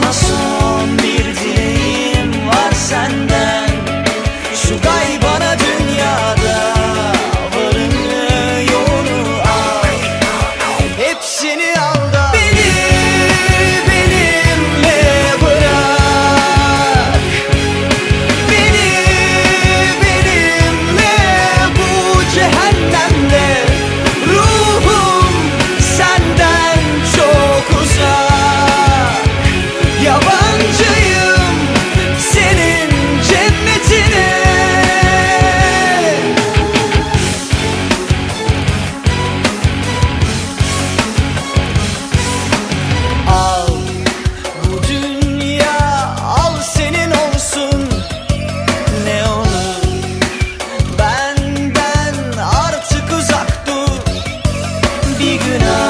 Amazon enough.